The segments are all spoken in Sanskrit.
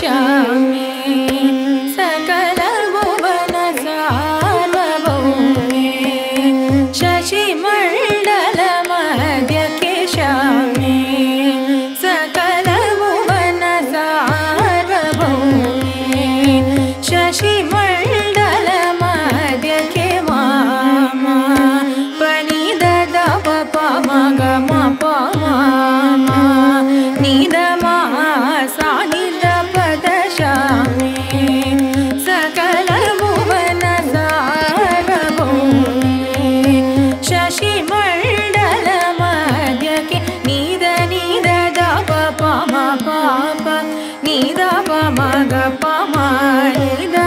shine. pamaga my.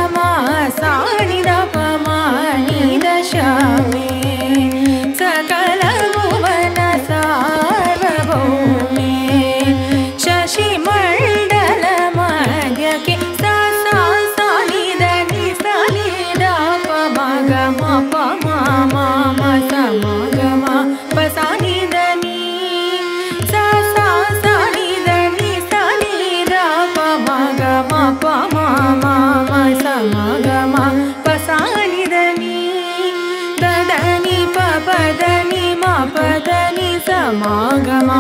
पदनि मा पदनि समागमा